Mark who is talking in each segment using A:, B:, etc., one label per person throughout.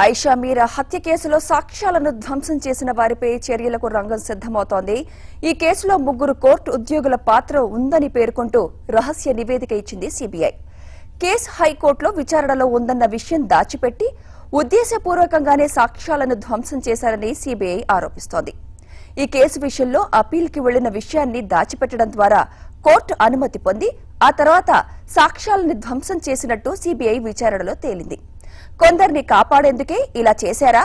A: ఐషా మీరా హత్య కేసులో సాక్ష్యాలను ధ్వంసం చేసిన వారిపై చర్యలకు రంగం సిద్దమవుతోంది ఈ కేసులో ముగ్గురు కోర్టు ఉద్యోగుల పాత్ర ఉందని పేర్కొంటూ రహస్య నివేదిక ఇచ్చింది సీబీఐ. కేసు హైకోర్టులో విచారణలో ఉందన్న విషయం దాచిపెట్టి ఉద్దేశపూర్వకంగానే సాక్ష్యాలను ధ్వంసం చేశారని సిబిఐ ఆరోపిస్తోంది. ఈ కేసు విషయంలో అప్పీల్కి వెళ్ళిన విషయాన్ని దాచిపెట్టడం ద్వారా కోర్టు అనుమతి పొంది ఆ తర్వాత సాక్ష్యాలను ధ్వంసం చేసినట్టు సీబీఐ విచారణలో తేలింది. కొందరిని కాపాడేందుకే ఇలా చేశారా?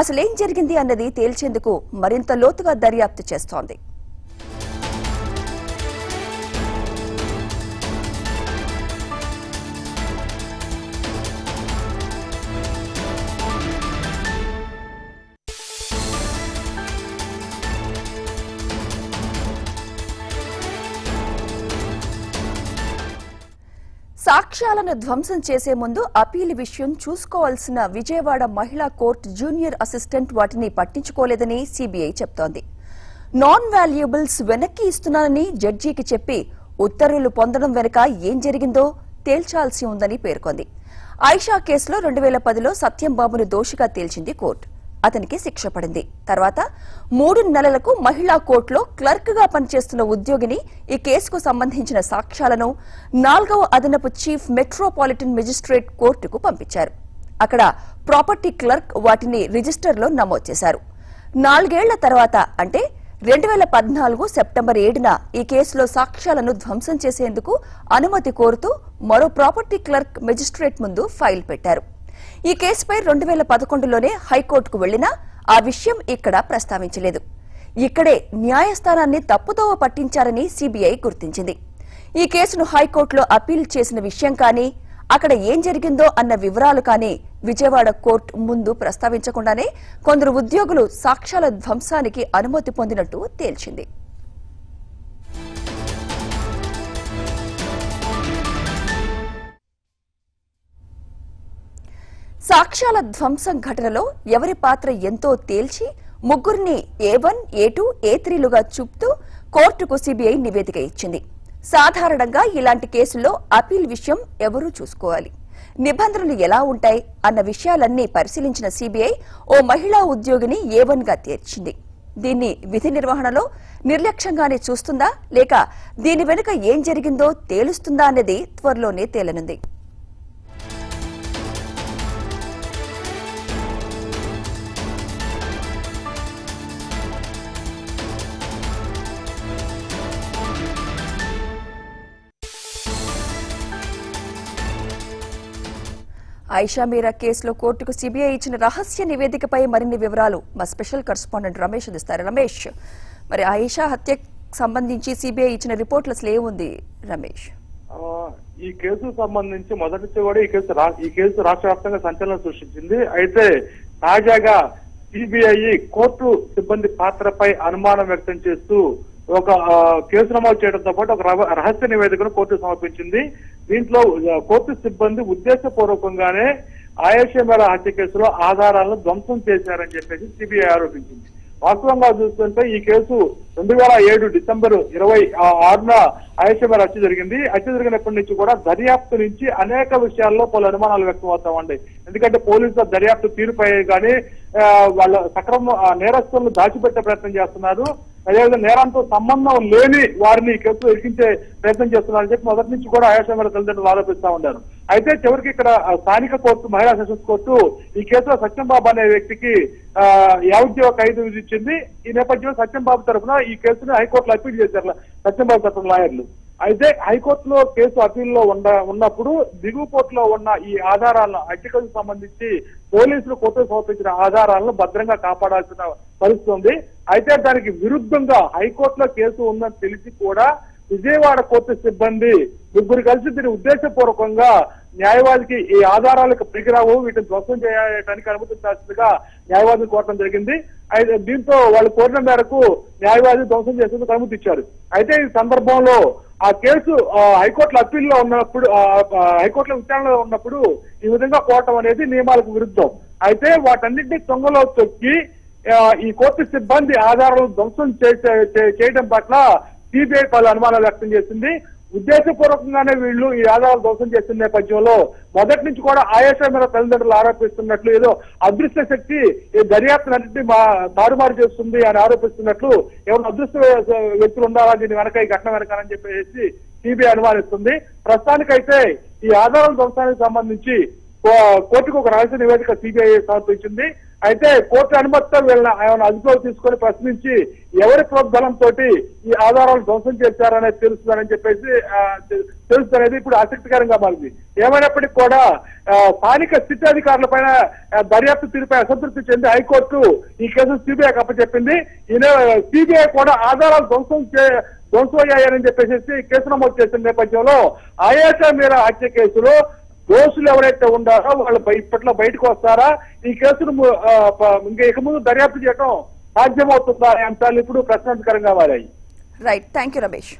A: అసలేం జరిగింది అన్నది తేల్చేందుకు మరింత లోతుగా దర్యాప్తు చేస్తోంది. సాక్ష్యాలను ధ్వంసం చేసే ముందు అపీల్ విషయం చూసుకోవాల్సిన విజయవాడ మహిళా కోర్టు జూనియర్ అసిస్టెంట్ వాటిని పట్టించుకోలేదని సీబీఐ చెప్తోంది. నాన్ వాల్యుయబుల్స్ వెనక్కి ఇస్తున్నానని జడ్జికి చెప్పి ఉత్తర్వులు పొందడం వెనుక ఏం జరిగిందో తేల్చాల్సి ఉందని పేర్కొంది. ఐషా కేసులో రెండు వేల పదిలో సత్యంబాబును దోషిగా తేల్చింది కోర్టు. అతనికి శిక్ష పడింది. తర్వాత మూడు నెలలకు మహిళా కోర్టులో క్లర్క్గా పనిచేస్తున్న ఉద్యోగిని ఈ కేసుకు సంబంధించిన సాక్ష్యాలను నాలుగవ అదనపు చీఫ్ మెట్రోపాలిటన్ మెజిస్ట్రేట్ కోర్టుకు పంపించారు. అక్కడ ప్రాపర్టీ క్లర్క్ వాటిని రిజిస్టర్లో నమోదు చేశారు. నాలుగేళ్ళ తర్వాత అంటే రెండు వేల పద్నాలుగు సెప్టెంబర్ ఏడున ఈ కేసులో సాక్ష్యాలను ధ్వంసం చేసేందుకు అనుమతి కోరుతూ మరో ప్రాపర్టీ క్లర్క్ మెజిస్ట్రేట్ ముందు ఫైల్ పెట్టారు. ఈ కేసుపై రెండు వేల పదకొండులోనే హైకోర్టుకు వెళ్ళినా ఆ విషయం ఇక్కడ ప్రస్తావించలేదు. ఇక్కడే న్యాయస్థానాన్ని తప్పుదోవ పట్టించారని సీబీఐ గుర్తించింది. ఈ కేసును హైకోర్టులో అప్పీల్ చేసిన విషయం కానీ అక్కడ ఏం జరిగిందో అన్న వివరాలు కానీ విజయవాడ కోర్టు ముందు ప్రస్తావించకుండానే కొందరు ఉద్యోగులు సాక్ష్యాల ధ్వంసానికి అనుమతి పొందినట్టు తేల్చింది. సాక్ష్యాల ధ్వంసం ఘటనలో ఎవరి పాత్ర ఎంతో తేల్చి ముగ్గురిని ఏ వన్ ఏ టూ ఏ త్రీలుగా చూపుతూ కోర్టుకు సిబిఐ నివేదిక ఇచ్చింది. సాధారణంగా ఇలాంటి కేసుల్లో అపీల్ విషయం ఎవరూ చూసుకోవాలి. నిబంధనలు ఎలా ఉంటాయి అన్న విషయాలన్నీ పరిశీలించిన సిబిఐ ఓ మహిళా ఉద్యోగిని ఏ వన్గా తీర్చింది. దీన్ని విధి నిర్వహణలో నిర్లక్ష్యంగానే చూస్తుందా లేక దీని వెనుక ఏం జరిగిందో తేలుస్తుందా అనేది త్వరలోనే తేలనుంది. ఐషా మీరా కేసులో కోర్టుకు సిబిఐ ఇచ్చిన రహస్య నివేదికపై మరిన్ని వివరాలు మా స్పెషల్ కరస్పాండెంట్ రమేష్ అందిస్తారు. రమేష్ మరి ఐషా హత్యకు సంబంధించి సిబిఐ ఇచ్చిన రిపోర్ట్లు అసలు ఏముంది రమేష్?
B: ఈ కేసు సంబంధించి మొదటి నుంచి కూడా ఈ కేసు ఈ కేసు రాష్ట్ర వ్యాప్తంగా సంచలనం సృష్టించింది. అయితే తాజాగా సిబిఐ కోర్టు సిబ్బంది పాత్రపై అనుమానం వ్యక్తం చేస్తూ ఒక కేసు నమోదు చేయడంతో పాటు ఒక రహస్య నివేదికను కోర్టు సమర్పించింది. దీంట్లో కోర్టు సిబ్బంది ఉద్దేశపూర్వకంగానే ఆయేషా మేళ హత్య కేసులో ఆధారాలను ధ్వంసం చేశారని చెప్పేసి సిబిఐ ఆరోపించింది. వాస్తవంగా చూస్తుంటే ఈ కేసు రెండు వేల ఏడు డిసెంబర్ ఇరవై ఆరున ఆయుష్యమైన హత్య జరిగింది. హత్య జరిగినప్పటి నుంచి కూడా దర్యాప్తు నుంచి అనేక విషయాల్లో పలు అనుమానాలు వ్యక్తమవుతామండి. ఎందుకంటే పోలీసుల దర్యాప్తు తీరుపై కానీ వాళ్ళ సక్రమ నేరస్తులను దాచిపెట్టే ప్రయత్నం చేస్తున్నారు. అదేవిధంగా నేరంతో సంబంధం లేని వారిని ఈ కేసులో ఇరికించే ప్రయత్నం చేస్తున్నారని చెప్పి మొదటి నుంచి కూడా ఆయాసమైన తల్లిదండ్రులు ఆరోపిస్తా ఉన్నారు. అయితే చివరికి ఇక్కడ స్థానిక కోర్టు మహిళా సెషన్స్ కోర్టు ఈ కేసులో సత్యంబాబు అనే వ్యక్తికి ఆ, యావజ్జీవ ఖైదు విధించింది. ఈ నేపథ్యంలో సత్యంబాబు తరఫున ఈ కేసును హైకోర్టులో అప్పీల్ చేశారు సత్యంబాబు తరఫున లాయర్లు. అయితే హైకోర్టులో కేసు అప్పీల్లో ఉన్న ఉన్నప్పుడు దిగువ కోర్టులో ఉన్న ఈ ఆధారాలను హత్యకు సంబంధించి పోలీసులు కోర్టుకు సమర్పించిన ఆధారాలను భద్రంగా కాపాడాల్సిన పరిస్థితి ఉంది. అయితే దానికి విరుద్ధంగా హైకోర్టులో కేసు ఉందని తెలిసి కూడా విజయవాడ కోర్టు సిబ్బంది ముగ్గురు కలిసి దీన్ని ఉద్దేశపూర్వకంగా న్యాయవాదికి ఈ ఆధారాలకు పనికిరావు వీటిని ధ్వంసం చేయడానికి అనుమతించాల్సిందిగా న్యాయవాదిని కోరడం జరిగింది. అయితే దీంతో వాళ్ళు కోరిన మేరకు న్యాయవాది ధ్వంసం చేసేందుకు అనుమతి ఇచ్చారు. అయితే ఈ సందర్భంలో ఆ కేసు హైకోర్టులో అప్పీల్లో ఉన్నప్పుడు హైకోర్టులో విచారణలో ఉన్నప్పుడు ఈ విధంగా కోరటం అనేది నియమాలకు విరుద్ధం. అయితే వాటన్నింటినీ తొంగలో తొక్కి ఈ కోర్టు సిబ్బంది ఆధారాలను ధ్వంసం చేసే చేయడం పట్ల సిబిఐ పలు అనుమానాలు వ్యక్తం చేసింది. ఉద్దేశపూర్వకంగానే వీళ్ళు ఈ ఆధారాలు ధ్వంసం చేస్తున్న నేపథ్యంలో మొదటి నుంచి కూడా ఆయేషా మీద తల్లిదండ్రులు ఆరోపిస్తున్నట్లు ఏదో అదృశ్య శక్తి ఈ దర్యాప్తునన్నింటినీ మా తారుమారు చేస్తుంది అని ఆరోపిస్తున్నట్లు ఎవరు అదృశ్య వ్యక్తులు ఉండాలా దీని వెనక ఈ ఘటన వెనకాలని చెప్పేసి సిబిఐ అనుమానిస్తుంది. ప్రస్తుతానికైతే ఈ ఆధారాల ధ్వంసానికి సంబంధించి కో- కోర్టుకు ఒక రహస్య నివేదిక సిబిఐ సమర్పించింది. అయితే కోర్టు అనుమతితో వీళ్ళ ఆయన అదుపులో తీసుకొని ప్రశ్నించి ఎవరి ప్రోద్బలంతో ఈ ఆధారాలు ధ్వంసం చేశారనేది తెలుస్తుందని చెప్పేసి తెలుస్తుంది అనేది తెలుస్తుందనేది ఇప్పుడు ఆసక్తికరంగా మారింది. ఏమైనప్పటికీ కూడా స్థానిక స్థితి అధికారుల పైన దర్యాప్తు తీరుపై అసంతృప్తి చెంది హైకోర్టు ఈ కేసు సిబిఐకి అప్పచెప్పింది. సిబిఐ కూడా ఆధారాలు ధ్వంసం చే ధ్వంసం అయ్యాయని చెప్పేసి కేసు నమోదు చేసిన నేపథ్యంలో ఆయాస మీర హత్య కేసులో దోషులు ఎవరైతే ఉండారో వాళ్ళు ఇప్పట్లో బయటకు వస్తారా? ఈ కేసును ఇంకా ఇక ముందు దర్యాప్తు చేయడం సాధ్యమవుతుందా? అంశాలు ఇప్పుడు ప్రశ్నార్థకరంగా మారాయి.
A: Right thank you Ramesh